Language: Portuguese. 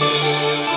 Música